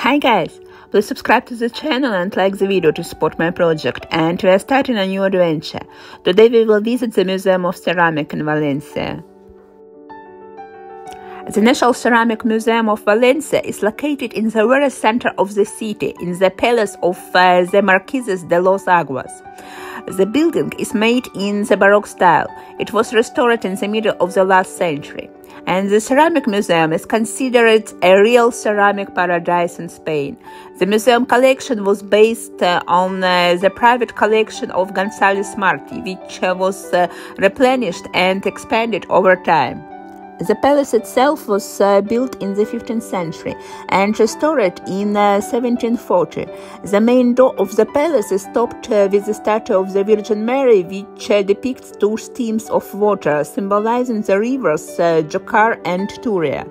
Hi guys! Please subscribe to the channel and like the video to support my project and we are starting a new adventure. Today we will visit the Museum of Ceramic in Valencia. The National Ceramic Museum of Valencia is located in the very center of the city, in the palace of uh, the Marqueses de Dos Aguas. The building is made in the Baroque style. It was restored in the middle of the last century. And the Ceramic Museum is considered a real ceramic paradise in Spain. The museum collection was based uh, on uh, the private collection of González Martí, which was uh, replenished and expanded over time. The palace itself was uh, built in the 15th century and restored in uh, 1740. The main door of the palace is topped uh, with the statue of the Virgin Mary, which uh, depicts two streams of water, symbolizing the rivers uh, Júcar and Turia.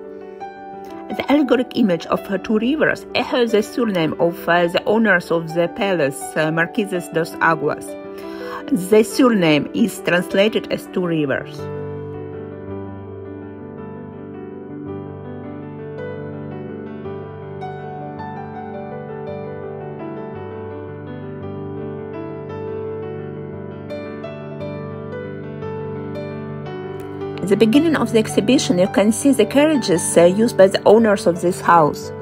The allegoric image of uh, two rivers echoes the surname of the owners of the palace, Marqueses dos Aguas. The surname is translated as two rivers. The beginning of the exhibition, you can see the carriages uh, used by the owners of this house.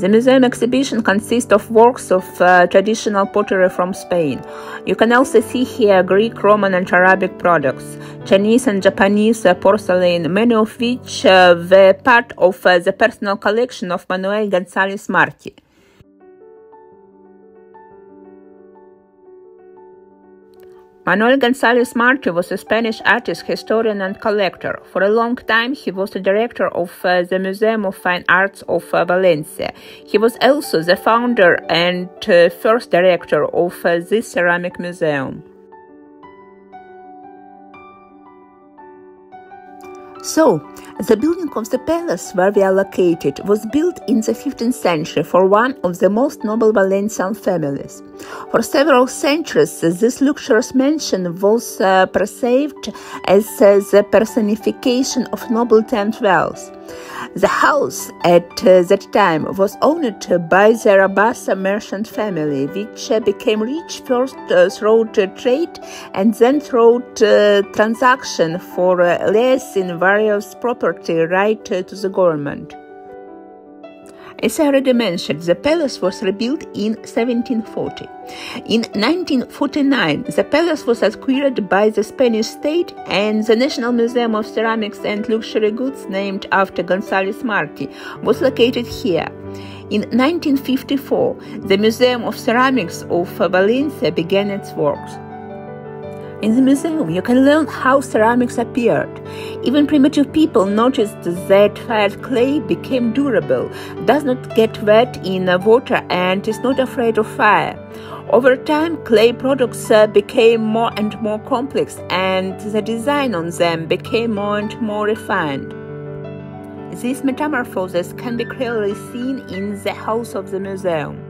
The museum exhibition consists of works of uh, traditional pottery from Spain. You can also see here Greek, Roman, and Arabic products, Chinese and Japanese uh, porcelain, many of which uh, were part of uh, the personal collection of Manuel González Martí. Manuel González Martí was a Spanish artist, historian, and collector. For a long time, he was the director of uh, the Museum of Fine Arts of uh, Valencia. He was also the founder and uh, first director of uh, this ceramic museum. So, the building of the palace where we are located was built in the 15th century for one of the most noble Valencian families. For several centuries, this luxurious mansion was uh, perceived as uh, the personification of nobility and wealth. The house at uh, that time was owned by the Rabassa merchant family, which uh, became rich first uh, through trade and then through transaction for leasing various property right uh, to the government. As I already mentioned, the palace was rebuilt in 1740. In 1949, the palace was acquired by the Spanish state and the National Museum of Ceramics and Luxury Goods, named after González Martí, was located here. In 1954, the Museum of Ceramics of Valencia began its works. In the museum, you can learn how ceramics appeared. Even primitive people noticed that fired clay became durable, does not get wet in water, and is not afraid of fire. Over time, clay products uh, became more and more complex, and the design on them became more and more refined. These metamorphoses can be clearly seen in the house of the museum.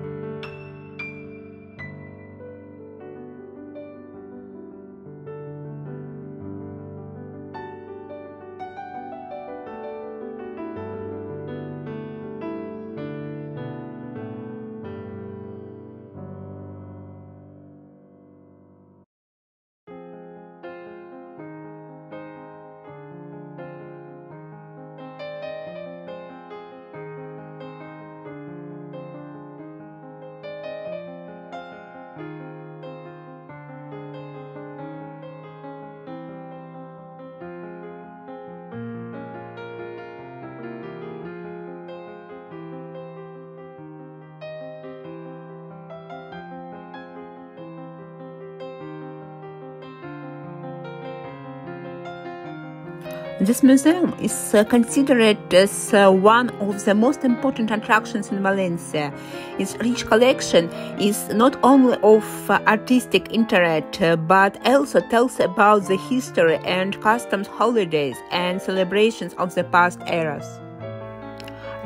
This museum is uh, considered as uh, one of the most important attractions in Valencia. Its rich collection is not only of uh, artistic interest uh, but also tells about the history and customs, holidays, and celebrations of the past eras.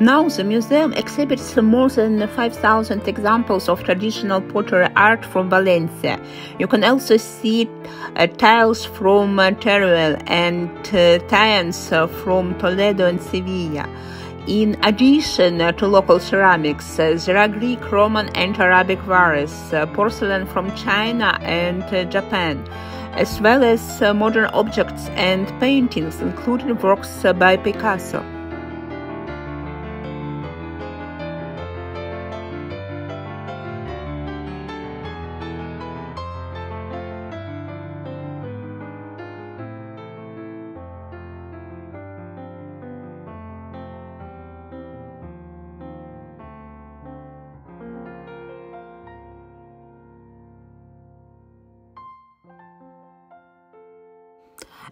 Now the museum exhibits more than 5,000 examples of traditional pottery art from Valencia. You can also see uh, tiles from uh, Teruel and uh, tiles uh, from Toledo and Sevilla. In addition uh, to local ceramics, uh, there are Greek, Roman, and Arabic vases, porcelain from China and Japan, as well as modern objects and paintings, including works by Picasso.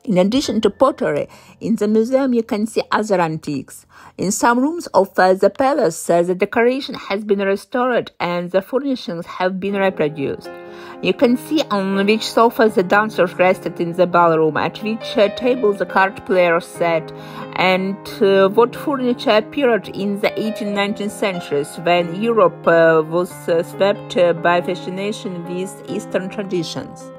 In addition to pottery, in the museum you can see other antiques. In some rooms of uh, the palace, uh, the decoration has been restored and the furnishings have been reproduced. You can see on which sofa the dancers rested in the ballroom, at which uh, table the card players sat, and uh, what furniture appeared in the 18th 19th centuries when Europe uh, was uh, swept by fascination with Eastern traditions.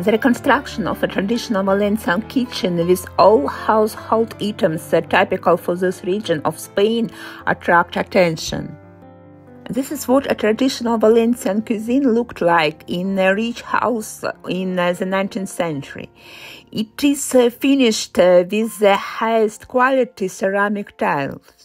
The reconstruction of a traditional Valencian kitchen with all household items typical for this region of Spain attract attention. This is what a traditional Valencian cuisine looked like in a rich house in uh, the 19th century. It is uh, finished uh, with the highest quality ceramic tiles.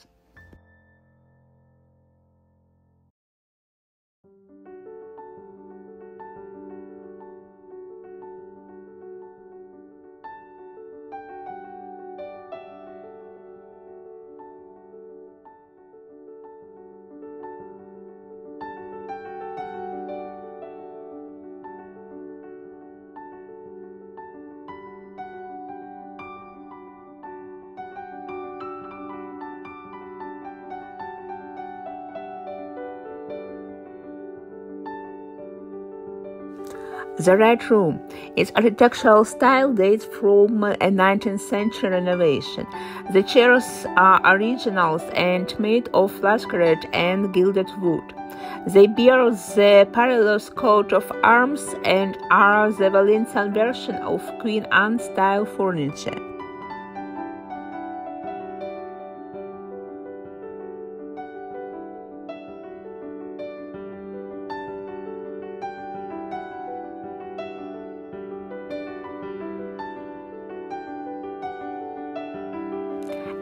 The Red Room. Its architectural style dates from uh, a 19th century renovation. The chairs are originals and made of lacquered and gilded wood. They bear the Perellós coat of arms and are the Valencian version of Queen Anne style furniture.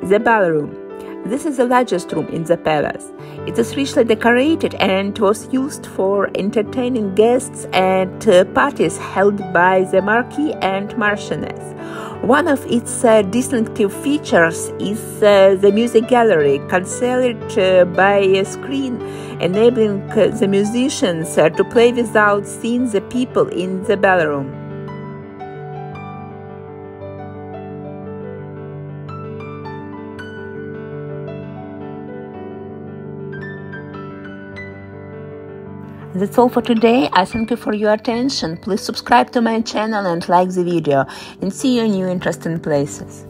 The ballroom. This is the largest room in the palace. It is richly decorated and was used for entertaining guests at uh, parties held by the Marquis and Marchioness. One of its uh, distinctive features is uh, the music gallery, concealed uh, by a screen, enabling uh, the musicians uh, to play without seeing the people in the ballroom. That's all for today. I thank you for your attention. Please subscribe to my channel and like the video and see you in new interesting places.